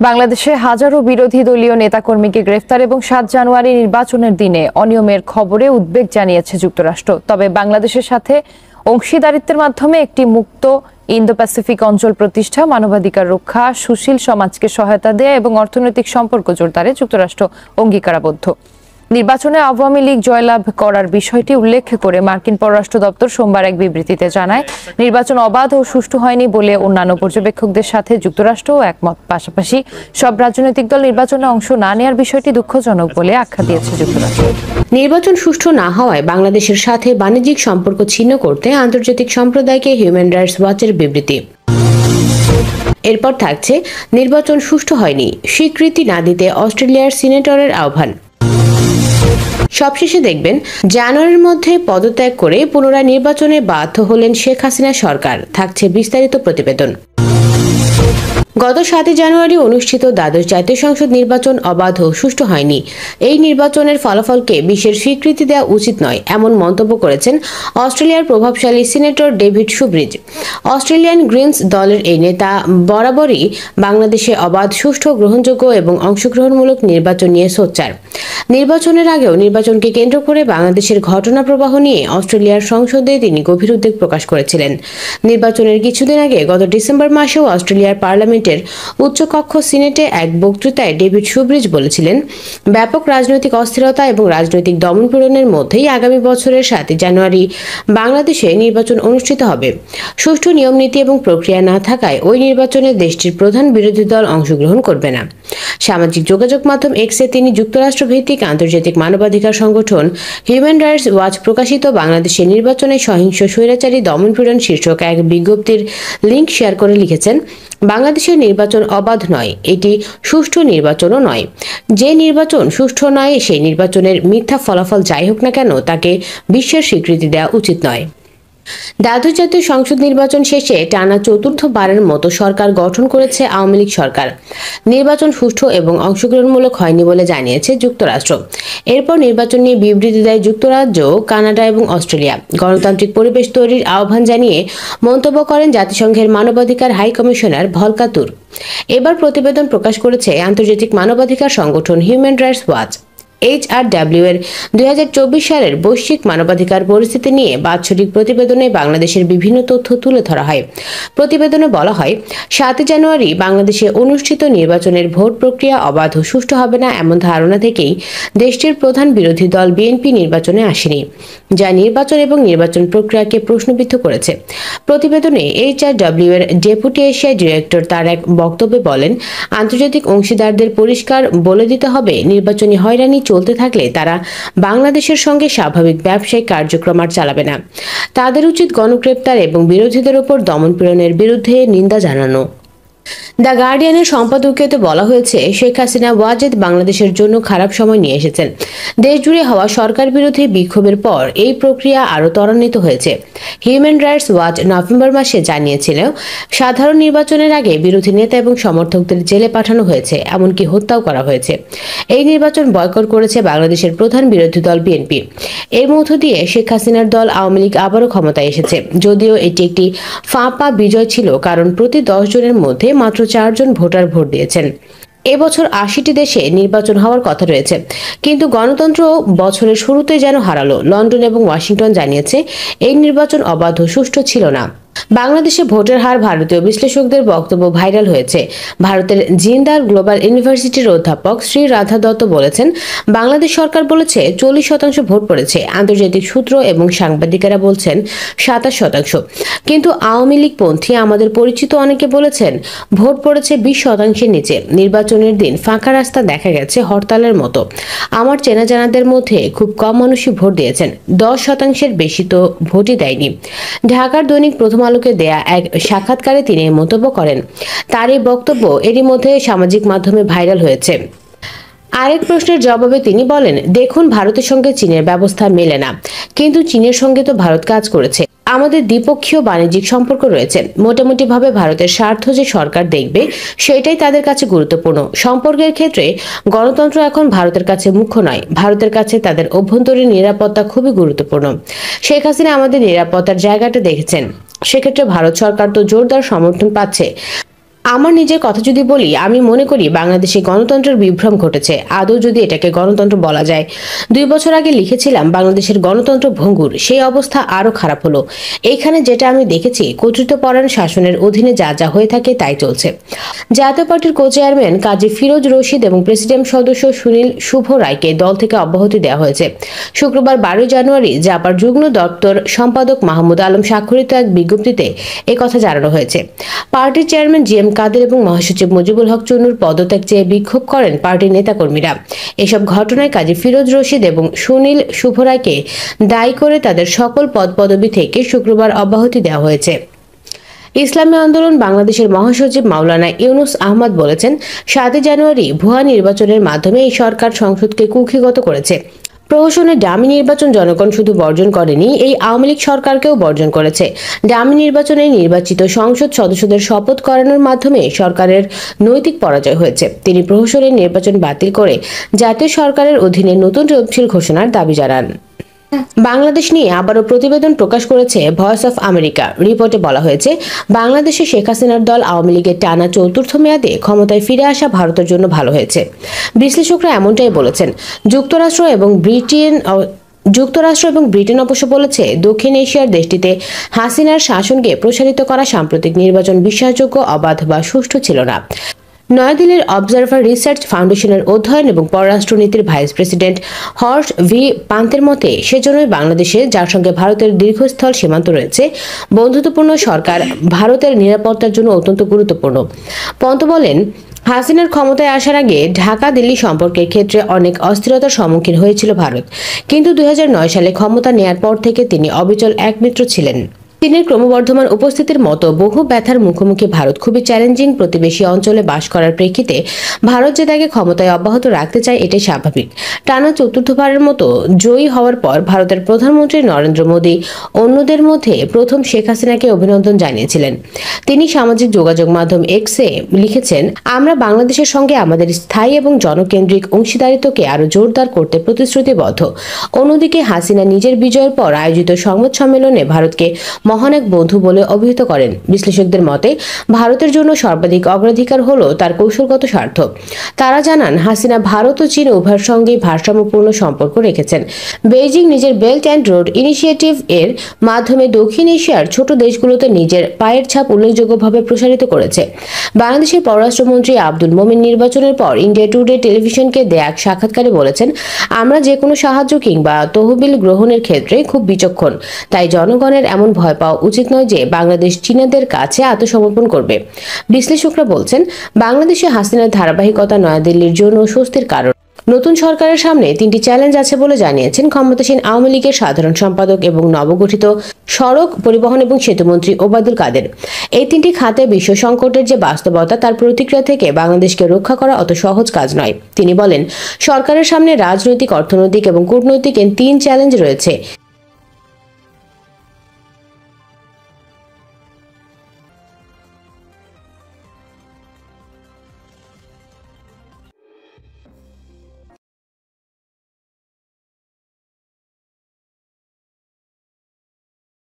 বাংলাদেশে হাজারো বিরোধী দলীয় নেতাকর্মীকে গ্রেফতার এবং সাত জানুয়ারি নির্বাচনের দিনে অনিয়মের খবরে উদ্বেগ জানিয়েছে যুক্তরাষ্ট্র। তবে বাংলাদেশের সাথে অংশীদারিত্বের মাধ্যমে একটি মুক্ত ইন্দো প্যাসিফিক অঞ্চল প্রতিষ্ঠা, মানবাধিকার রক্ষা, সুশীল সমাজকে সহায়তা দেয়া এবং অর্থনৈতিক সম্পর্ক জোরদারে যুক্তরাষ্ট্র অঙ্গীকারাবদ্ধ। নির্বাচনে আওয়ামী লীগ জয়লাভ করার বিষয়টি উল্লেখ করে মার্কিন পররাষ্ট্র দপ্তর সোমবার এক বিবৃতিতে জানায়, নির্বাচন অবাধ ও সুষ্ঠু হয়নি বলে অন্যান্য পর্যবেক্ষকদের সাথে যুক্তরাষ্ট্রও একমত। পাশাপাশি সব রাজনৈতিক দল নির্বাচনে অংশ না নেওয়ার বিষয়টি দুঃখজনক বলে আখ্যা দিয়েছে যুক্তরাষ্ট্র। নির্বাচন সুষ্ঠু না হওয়ায় বাংলাদেশের সাথে বাণিজ্যিক সম্পর্ক ছিন্ন করতে আন্তর্জাতিক সম্প্রদায়কে হিউম্যান রাইটস ওয়াচের বিবৃতি। এরপর থাকছে, নির্বাচন সুষ্ঠু হয়নি, স্বীকৃতি না দিতে অস্ট্রেলিয়ার সিনেটরের আহ্বান। সবশেষে দেখবেন, জানুয়ারির মধ্যে পদত্যাগ করে পুনরায় নির্বাচনে বাধ্য হলেন শেখ হাসিনা সরকার, থাকছে বিস্তারিত প্রতিবেদন। গত সাতই জানুয়ারি অনুষ্ঠিত দ্বাদশ জাতীয় সংসদ নির্বাচন অবাধ ও সুষ্ঠু হয়নি। এই নির্বাচনের ফলাফলকে বিশ্বের স্বীকৃতি দেওয়া উচিত নয়, এমন মন্তব্য করেছেন অস্ট্রেলিয়ার প্রভাবশালী senator David Shoebridge Australian Greens দলের এই নেতা বরাবরই বাংলাদেশে অবাধ, সুষ্ঠু, গ্রহণযোগ্য এবং অংশগ্রহণমূলক নির্বাচন নিয়ে সোচ্চার। নির্বাচনের আগেও নির্বাচনকে কেন্দ্র করে বাংলাদেশের ঘটনা প্রবাহ নিয়ে অস্ট্রেলিয়ার সংসদে তিনি গভীর উদ্বেগ প্রকাশ করেছিলেন। নির্বাচনের কিছুদিন আগে গত ডিসেম্বর মাসেও অস্ট্রেলিয়ার পার্লামেন্টের উচ্চকক্ষ সিনেটে এক বক্তৃতায় ডেভিড সুব্রিজ বলেছিলেন, ব্যাপক রাজনৈতিক অস্থিরতা এবং রাজনৈতিক দমনপীড়নের মধ্যেই আগামী বছরের সাতই জানুয়ারি বাংলাদেশে নির্বাচন অনুষ্ঠিত হবে। সুষ্ঠু নিয়মনীতি এবং প্রক্রিয়া না থাকায় ওই নির্বাচনে দেশটির প্রধান বিরোধী দল অংশগ্রহণ করবে না। সামাজিক যোগাযোগ মাধ্যম এক্সে তিনি যুক্তরাষ্ট্র ভিত্তিক আন্তর্জাতিক মানবাধিকার সংগঠন হিউম্যান রাইটস ওয়াচ প্রকাশিত বাংলাদেশের নির্বাচনে সহিংস স্বৈরাচারী দমনপীড়ন শীর্ষক এক বিজ্ঞপ্তির লিঙ্ক শেয়ার করে লিখেছেন বাংলাদেশের নির্বাচন অবাধ নয়, এটি সুষ্ঠু নির্বাচনও নয়। যে নির্বাচন সুষ্ঠু নয়, সেই নির্বাচনের মিথ্যা ফলাফল যাই হোক না কেন, তাকে বিশ্বের স্বীকৃতি দেওয়া উচিত নয়। দ্বাদশ জাতীয় সংসদ নির্বাচন শেষে টানা চতুর্থবারের মতো সরকার গঠন করেছে আওয়ামী লীগ সরকার। নির্বাচন সুষ্ঠু এবং অংশগ্রহণমূলক হয়নি বলে জানিয়েছে যুক্তরাষ্ট্র। এরপর নির্বাচন নিয়ে বিবৃতি দেয় যুক্তরাজ্য, কানাডা এবং অস্ট্রেলিয়া। গণতান্ত্রিক পরিবেশ তৈরির আহ্বান জানিয়ে মন্তব্য করেন জাতিসংঘের মানবাধিকার হাই কমিশনার ভলকাতুর। এবার প্রতিবেদন প্রকাশ করেছে আন্তর্জাতিক মানবাধিকার সংগঠন হিউম্যান রাইটস ওয়াচ। এইচআরডব্লিউ এর দুই হাজার চব্বিশ সালের বৈশ্বিক মানবাধিকার পরিস্থিতি নিয়ে বাৎসরিক প্রতিবেদনে বাংলাদেশের বিভিন্ন তথ্য তুলে ধরা হয়। প্রতিবেদনে বলা হয়, সাতই জানুয়ারি বাংলাদেশে অনুষ্ঠিত নির্বাচনের ভোট প্রক্রিয়া অবাধ ও সুষ্ঠু হবে না এমন ধারণা থেকেই দেশটির প্রধান বিরোধী দল বিএনপি নির্বাচনে আসেনি, যা নির্বাচন এবং নির্বাচন প্রক্রিয়াকে প্রশ্নবিদ্ধ করেছে। প্রতিবেদনে এইচআরডব্লিউ এর ডেপুটি এশিয়া ডিরেক্টর তার এক বক্তব্যে বলেন, আন্তর্জাতিক অংশীদারদের পরিষ্কার বলে দিতে হবে, নির্বাচনী হয়রানি চলতে থাকলে তারা বাংলাদেশের সঙ্গে স্বাভাবিক ব্যবসায়িক কার্যক্রম আর চালাবে না। তাদের উচিত গণগ্রেপ্তার এবং বিরোধীদের ওপর দমনপীড়নের বিরুদ্ধে নিন্দা জানানো। দ্য গার্ডিয়ানের সম্পাদকীয়তে বলা হয়েছে, শেখ হাসিনা ওয়াজেদ বাংলাদেশের জন্য খারাপ সময় নিয়ে এসেছেন। দেশজুড়ে হওয়া সরকার বিরোধী বিক্ষোভের পর এই প্রক্রিয়া আরও ত্বরান্বিত হয়েছে। হিউম্যান রাইটস ওয়াচ নভেম্বর মাসে জানিয়েছিল, সাধারণ নির্বাচনের আগে বিরোধী নেতা এবং সমর্থকদের জেলে পাঠানো হয়েছে, এমনকি হত্যাও করা হয়েছে। এই নির্বাচন বয়কট করেছে বাংলাদেশের প্রধান বিরোধী দল বিএনপি। এর মধ্য দিয়ে শেখ হাসিনার দল আওয়ামী লীগ আবারও ক্ষমতায় এসেছে। যদিও এটি একটি ফাঁপা বিজয় ছিল, কারণ প্রতি দশ জনের মধ্যে মাত্র চারজন ভোটার ভোট দিয়েছেন। এবছর আশিটি দেশে নির্বাচন হওয়ার কথা রয়েছে। কিন্তু গণতন্ত্র বছরের শুরুতে যেন হারালো। লন্ডন এবং ওয়াশিংটন জানিয়েছে, এই নির্বাচন অবাধ সুষ্ঠু ছিল না। বাংলাদেশে ভোটের হার ভারতীয় বিশ্লেষকদের বক্তব্য ভাইরাল হয়েছে। ভারতের জিন্দার গ্লোবাল ইউনিভার্সিটির অধ্যাপক শ্রী রাধা দত্ত বলেছেন, বাংলাদেশ সরকার বলেছে চল্লিশ শতাংশ ভোট পড়েছে। আন্তর্জাতিক সূত্র এবং সাংবাদিকেরা বলছেন সাতাশ শতাংশ। কিন্তু আওয়ামী লীগ পন্থী আমাদের পরিচিত অনেকে বলেছেন, ভোট পড়েছে বিশ শতাংশের নিচে। নির্বাচনের দিন ফাঁকা রাস্তা দেখা গেছে হরতালের মতো। আমার চেনা জানাদের মধ্যে খুব কম মানুষই ভোট দিয়েছেন। দশ শতাংশের বেশি তো ভোটই দেয়নি। ঢাকার দৈনিক প্রথম আলোকে দেয়া এক সাক্ষাৎকারে তিনি মন্তব্য করেন। তার এই বক্তব্য এরই মধ্যে সামাজিক মাধ্যমে ভাইরাল হয়েছে। আরেক প্রশ্নের জবাবে তিনি বলেন, দেখুন, ভারতের সঙ্গে চীনের ব্যবস্থা মেলে না। কিন্তু চীনের সঙ্গে তো ভারত কাজ করেছে। আমাদের দ্বিপক্ষীয় বাণিজ্যিক সম্পর্ক রয়েছে। মোটামুটিভাবে ভারতের স্বার্থ যে সরকার দেখবে, সেটাই তাদের কাছে গুরুত্বপূর্ণ। সম্পর্কের ক্ষেত্রে গণতন্ত্র এখন ভারতের কাছে মুখ্য নয়। ভারতের কাছে তাদের অভ্যন্তরীণ নিরাপত্তা খুবই গুরুত্বপূর্ণ। শেখ হাসিনা আমাদের নিরাপত্তার জায়গাটা দেখেছেন। সেক্ষেত্রে ভারত সরকার তো জোরদার সমর্থন পাচ্ছে। আমার নিজের কথা যদি বলি, আমি মনে করি বাংলাদেশে গণতন্ত্রের বিভ্রম ঘটেছে। আদৌ যদি এটাকে গণতন্ত্র বলা যায়। দুই বছর আগে লিখেছিলাম, বাংলাদেশের গণতন্ত্র ভঙ্গুর, সেই অবস্থা আরও খারাপ হলো। এইখানে যেটা আমি দেখেছি, কর্তৃত্বপরায়ণ শাসনের অধীনে যা যা হয়ে থাকে তাই চলছে। জাতীয় পার্টির কো চেয়ারম্যান কাজী ফিরোজ রশিদ এবং প্রেসিডেন্ট সদস্য সুনীল শুভ রায়কে দল থেকে অব্যাহতি দেওয়া হয়েছে। শুক্রবার বারোই জানুয়ারি জাপার যুগ্ম দপ্তর সম্পাদক মাহমুদ আলম স্বাক্ষরিত এক বিজ্ঞপ্তিতে একথা জানানো হয়েছে। পার্টির চেয়ারম্যান জি এম কাদের এবং মহাসচিব মুজিবুল হক চুন্নুর পদত্যাগ চেয়ে বিক্ষোভ করেন পার্টির নেতাকর্মীরা। এসব ঘটনায় কাজী ফিরোজ রশিদ এবং সুনীল শুভরায়কে দায়ী করে তাদের সকল পদপদবি থেকে শুক্রবার অব্যাহতি দেওয়া হয়েছে। ইসলামী আন্দোলন বাংলাদেশের মহাসচিব মাওলানা ইউনুস আহমদ বলেছেন, সাতই জানুয়ারি ভুয়া নির্বাচনের মাধ্যমে এই সরকার সংসদকে কুক্ষিগত করেছে। প্রহসনের ডামি নির্বাচন জনগণ শুধু বর্জন করেনি, এই আওয়ামী লীগ সরকারকেও বর্জন করেছে। ডামি নির্বাচনে নির্বাচিত সংসদ সদস্যদের শপথ করানোর মাধ্যমে সরকারের নৈতিক পরাজয় হয়েছে। তিনি প্রহসনের নির্বাচন বাতিল করে জাতীয় সরকারের অধীনে নতুন তফসিল ঘোষণার দাবি জানান। বাংলাদেশ নিয়ে আবারও প্রতিবেদন প্রকাশ করেছে ভয়েস অফ আমেরিকা। রিপোর্টে বলা হয়েছে, বাংলাদেশে শেখ হাসিনার দল আওয়ামী লীগের টানা চতুর্থ মেয়াদে ক্ষমতায় ফিরে আসা ভারতের জন্য ভালো হয়েছে। বিশ্লেষকরা এমনটাই বলেছেন, যুক্তরাষ্ট্র এবং ব্রিটেন যুক্তরাষ্ট্র এবং ব্রিটেন অবশ্য বলেছে, দক্ষিণ এশিয়ার দেশটিতে হাসিনার শাসনকে প্রসারিত করা সাম্প্রতিক নির্বাচন বিশ্বাসযোগ্য, অবাধ বা সুষ্ঠু ছিল না। নয়াদিল্লির অবজারভার রিসার্চ ফাউন্ডেশনের অধ্যয়ন এবং পররাষ্ট্রনীতির ভাইস প্রেসিডেন্ট হর্ষ ভি পান্তের মতে, সেজন্যই বাংলাদেশে, যার সঙ্গে ভারতের দীর্ঘস্থল সীমান্ত রয়েছে, বন্ধুত্বপূর্ণ সরকার ভারতের নিরাপত্তার জন্য অত্যন্ত গুরুত্বপূর্ণ। পন্ত বলেন, হাসিনার ক্ষমতায় আসার আগে ঢাকা দিল্লি সম্পর্কের ক্ষেত্রে অনেক অস্থিরতার সম্মুখীন হয়েছিল ভারত। কিন্তু দুই হাজার নয় সালে ক্ষমতা নেয়ার পর থেকে তিনি অবিচল এক মিত্র ছিলেন। চীনের ক্রমবর্ধমান উপস্থিতির মতো বহু ব্যথার মুখোমুখি ভারত খুবই চ্যালেঞ্জিং প্রতিবেশী অঞ্চলে বাস করার প্রেক্ষিতে ভারত যে তাকে ক্ষমতায় অব্যাহত রাখতে চায় এটাই স্বাভাবিক। টানা চতুর্থবারের মতো জয়ী হওয়ার পর ভারতের প্রধানমন্ত্রী নরেন্দ্র মোদী অন্যদের মধ্যে প্রথম শেখ হাসিনাকে অভিনন্দন জানিয়েছিলেন। তিনি সামাজিক যোগাযোগ মাধ্যম এক্সে লিখেছেন, আমরা বাংলাদেশের সঙ্গে আমাদের স্থায়ী এবং জনকেন্দ্রিক অংশীদারিত্বকে আরও জোরদার করতে প্রতিশ্রুতিবদ্ধ। অন্যদিকে হাসিনা নিজের বিজয়ের পর আয়োজিত সংবাদ সম্মেলনে ভারতকে মহান এক বন্ধু বলে অভিহিত করেন। বিশ্লেষকদের মতে, ভারতের জন্য সর্বাধিক অগ্রাধিকার হল তার কৌশলগত স্বার্থ। তারা জানান, হাসিনা ভারত ও চীন উভয়ের সঙ্গেই ভারসাম্যপূর্ণ সম্পর্ক রেখেছেন। বেইজিং নিজের বেল্ট অ্যান্ড রোড ইনিশিয়েটিভ এর মাধ্যমে দক্ষিণ এশিয়ার ছোট দেশগুলোতে নিজের পায়ের ছাপ উল্লেখযোগ্যভাবে প্রসারিত করেছে। বাংলাদেশের পররাষ্ট্রমন্ত্রী আব্দুল মোমিন নির্বাচনের পর ইন্ডিয়া টুডে টেলিভিশনকে দেয়া এক সাক্ষাৎকারে বলেছেন, আমরা যে কোনো সাহায্য কিংবা তহবিল গ্রহণের ক্ষেত্রে খুব বিচক্ষণ, তাই জনগণের এমন ভয় পাওয়া উচিত নয় যে বাংলাদেশ চীনাদের কাছে আত্মসমর্পণ করবে। বিশ্লেষকরা বলছেন, বাংলাদেশে হাসিনার ধারাবাহিকতা নয়াদিল্লির জন্য স্বস্তির কারণ। নতুন সরকারের সামনে তিনটি চ্যালেঞ্জ আছে বলে জানিয়েছেন ক্ষমতাসীন আওয়ামী লীগের সাধারণ সম্পাদক এবং নবগঠিত সড়ক পরিবহন এবং সেতুমন্ত্রী ওবায়দুল কাদের। এই তিনটি খাতে বিশ্ব সংকটের যে বাস্তবতা, তার প্রতিক্রিয়া থেকে বাংলাদেশকে রক্ষা করা অত সহজ কাজ নয়। তিনি বলেন, সরকারের সামনে রাজনৈতিক, অর্থনৈতিক এবং কূটনৈতিক তিন চ্যালেঞ্জ রয়েছে।